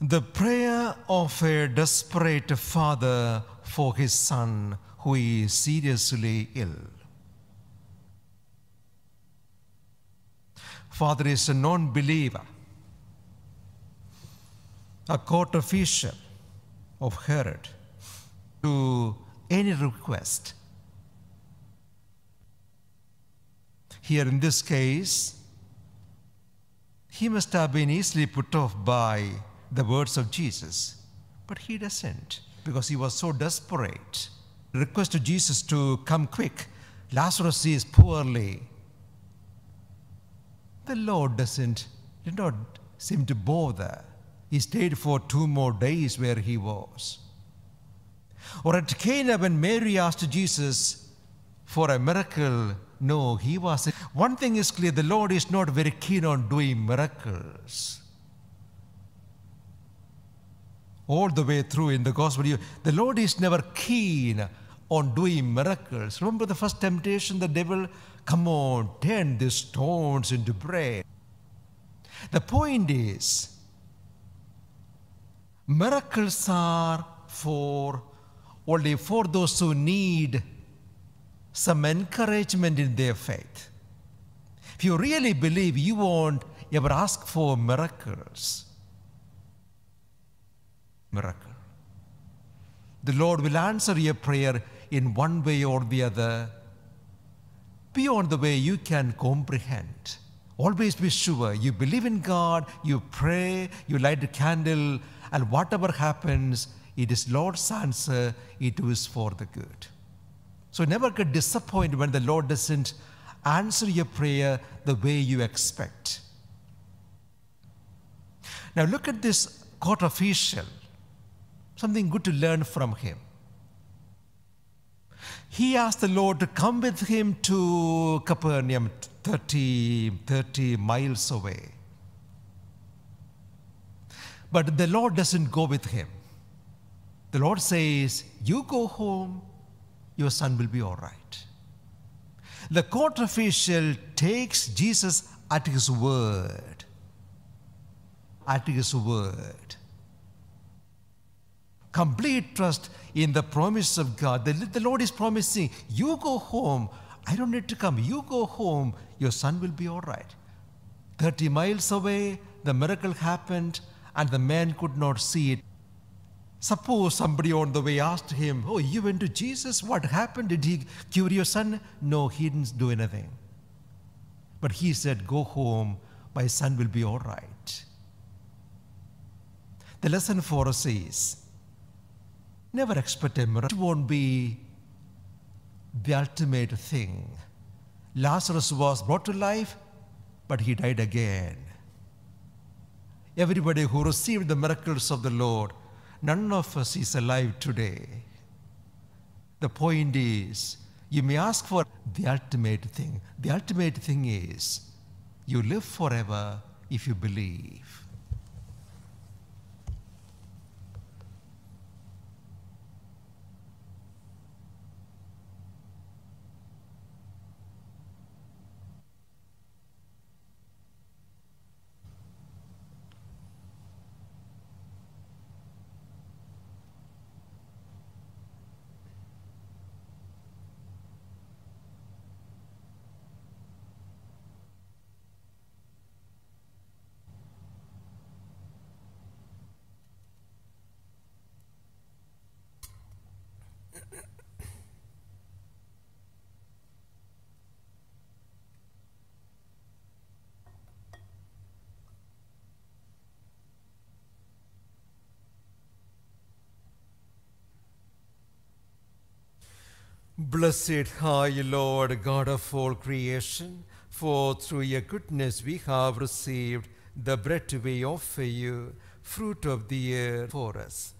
The prayer of a desperate father for his son who is seriously ill. Father is a non believer, a court official of Herod, to any request. Here in this case, he must have been easily put off by the words of Jesus, but he doesn't because he was so desperate. Request to Jesus to come quick. Lazarus is poorly. The Lord doesn't, did not seem to bother. He stayed for two more days where he was. Or at Cana, when Mary asked Jesus for a miracle, no, he was. One thing is clear the Lord is not very keen on doing miracles. All the way through in the gospel, the Lord is never keen on doing miracles. Remember the first temptation, the devil, come on, turn these stones into bread. The point is, miracles are for only for those who need some encouragement in their faith. If you really believe, you won't ever ask for miracles. Miracle. The Lord will answer your prayer in one way or the other, beyond the way you can comprehend. Always be sure you believe in God, you pray, you light a candle, and whatever happens, it is Lord's answer, it is for the good. So never get disappointed when the Lord doesn't answer your prayer the way you expect. Now look at this court official, something good to learn from him. He asked the Lord to come with him to Capernaum, 30, 30 miles away. But the Lord doesn't go with him. The Lord says, You go home, your son will be all right. The court official takes Jesus at his word. At his word. Complete trust in the promise of God. The, the Lord is promising, You go home. I don't need to come. You go home. Your son will be all right. 30 miles away, the miracle happened, and the man could not see it. Suppose somebody on the way asked him, Oh, you went to Jesus? What happened? Did he cure your son? No, he didn't do anything. But he said, Go home, my son will be all right. The lesson for us is never expect a miracle. It won't be the ultimate thing. Lazarus was brought to life, but he died again. Everybody who received the miracles of the Lord None of us is alive today. The point is, you may ask for the ultimate thing. The ultimate thing is, you live forever if you believe. Blessed you, Lord, God of all creation, for through your goodness we have received the bread we offer you, fruit of the earth for us.